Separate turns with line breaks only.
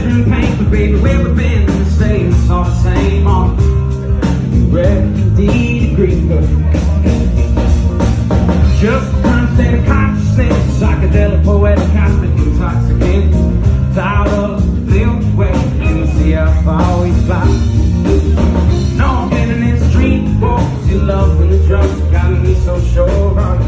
tears and But baby, where we've been the same It's all the same. Uh. On red, indeed, green Just the kind of state of consciousness Psychedelic, poetic, cosmic, intoxicating Tired of the field where you see how far we fly No, I'm getting in this street, walks, your love and the drugs Got me so sure.